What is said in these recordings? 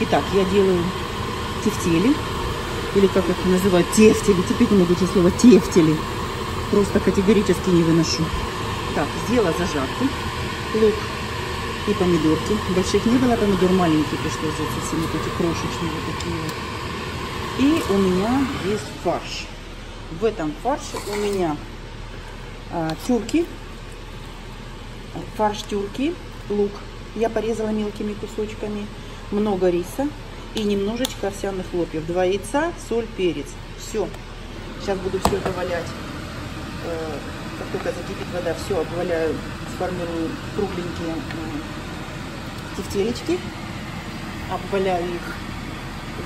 Итак, я делаю тефтели, или как их называют, тефтели. Теперь не могу эти слова тефтели. Просто категорически не выношу. Так, сделала зажарку, лук и помидорки. Больших не было, помидор маленький пришлось взять, совсем вот эти крошечные вот такие вот. И у меня есть фарш. В этом фарше у меня а, тюрки, фарш тюрки, лук. Я порезала мелкими кусочками, много риса и немножечко овсяных хлопьев. Два яйца, соль, перец. Все. Сейчас буду все это валять. Э, как только закипит вода, все обваляю, сформирую кругленькие э, тефтелечки, обваляю их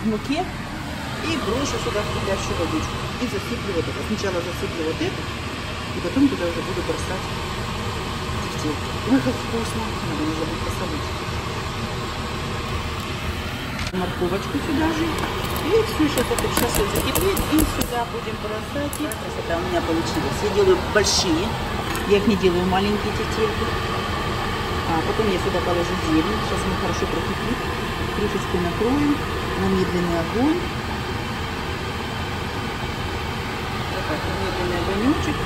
в муке и брошу сюда в кипящую водичку. И засыплю вот это. Сначала засыплю вот это, и потом туда уже буду бросать тефтельки. Ой, как вкусно. Надо не забыть посолить. Морковочку сюда же. И все, сейчас это сейчас закипит. И сюда будем бросать. И красота у меня получилась. Я делаю большие. Я их не делаю маленькие тефтельки. А потом я сюда положу зелень. Сейчас она хорошо прокипит. Крышечкой накроем на медленный огонь. Так, медленный огонечек.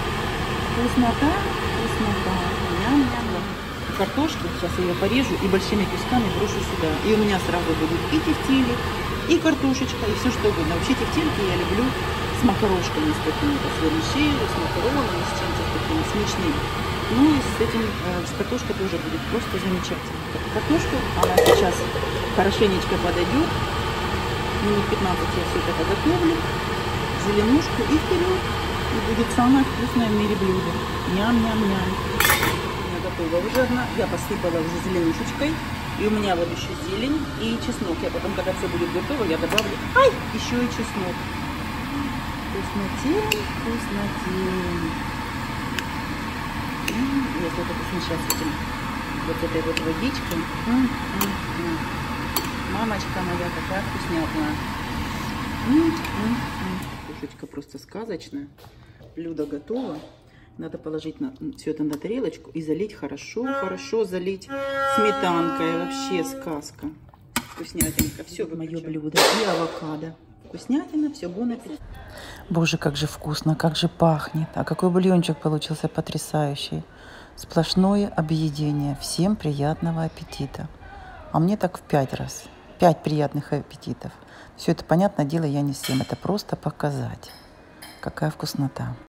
Вкуснота, вкуснота. Ням-ням-ням. Картошку, сейчас я ее порежу и большими кусками брошу сюда. И у меня сразу будут и тефтели, и картошечка, и все что угодно. Вообще тефтельки я люблю с макарошками, с такими, с с макаронами, с чем-то таким смешным. Ну и с этим, э, с картошкой тоже будет просто замечательно. Картошку, она сейчас хорошенечко подойдет. Минут 15 я все это готовлю. Зеленушку и вперед. И будет самое вкусное в мире блюдо. Ням-ням-ням. Уже одна. Я посыпала уже зеленушечкой. И у меня вот еще зелень и чеснок. Я потом, когда все будет готово, я добавлю ай, еще и чеснок. Вкуснотень, вкуснотень. Если вот это этим, вот этой вот водичкой. М -м -м. Мамочка моя такая вкуснятная. Кушечка просто сказочная. Блюдо готово. Надо положить на, все это на тарелочку и залить хорошо, хорошо залить сметанкой. Вообще сказка. Вкуснятинка. Все мое блюдо. И авокадо. Вкуснятина, все бон аппетит. Боже, как же вкусно, как же пахнет. А какой бульончик получился потрясающий. Сплошное объедение. Всем приятного аппетита. А мне так в пять раз. Пять приятных аппетитов. Все это, понятное дело, я не всем. Это просто показать. Какая вкуснота.